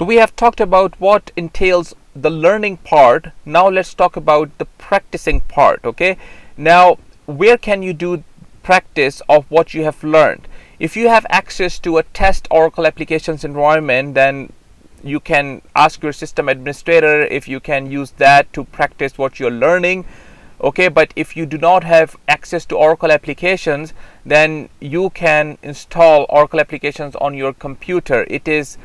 So we have talked about what entails the learning part. Now let's talk about the practicing part. Okay. Now where can you do practice of what you have learned? If you have access to a test Oracle applications environment, then you can ask your system administrator if you can use that to practice what you're learning okay but if you do not have access to Oracle applications then you can install Oracle applications on your computer it is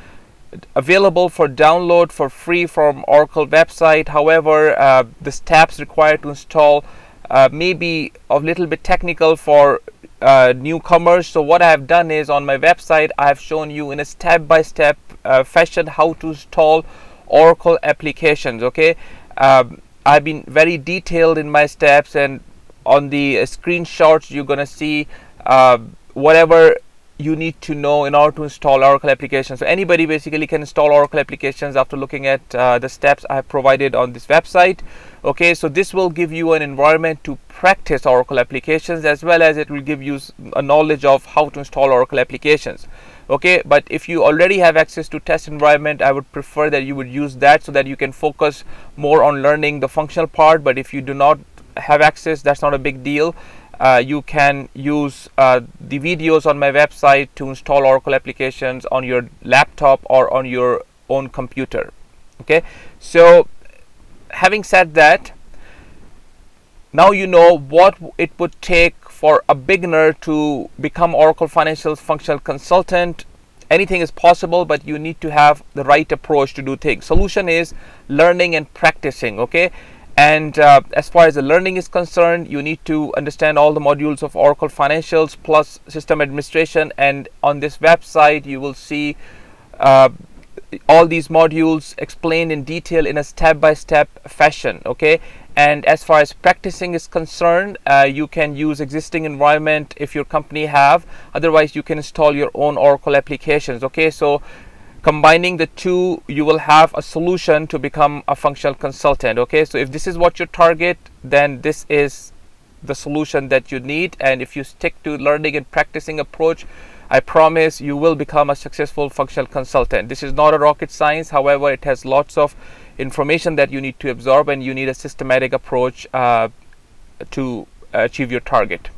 available for download for free from Oracle website. However uh, the steps required to install uh, may be a little bit technical for uh, newcomers. So what I have done is on my website I have shown you in a step-by-step -step, uh, fashion how to install Oracle applications okay? Um, I've been very detailed in my steps and on the uh, screenshots you're gonna see uh, whatever you need to know in order to install Oracle applications. So anybody basically can install Oracle applications after looking at uh, the steps I have provided on this website. Okay, so this will give you an environment to practice Oracle applications as well as it will give you a knowledge of how to install Oracle applications. Okay, but if you already have access to test environment, I would prefer that you would use that so that you can focus more on learning the functional part. But if you do not have access, that's not a big deal uh, you can use uh, the videos on my website to install Oracle applications on your laptop or on your own computer okay? So having said that now you know what it would take for a beginner to become Oracle Financials functional consultant. Anything is possible but you need to have the right approach to do things. Solution is learning and practicing okay and uh, as far as the learning is concerned you need to understand all the modules of Oracle Financials plus system administration. And on this website you will see uh, all these modules explained in detail in a step-by-step -step fashion okay? And as far as practicing is concerned uh, you can use existing environment if your company have. Otherwise you can install your own Oracle applications okay? So combining the two you will have a solution to become a functional consultant okay? So if this is what your target then this is the solution that you need. And if you stick to learning and practicing approach I promise you will become a successful functional consultant. This is not a rocket science. However it has lots of information that you need to absorb and you need a systematic approach uh, to achieve your target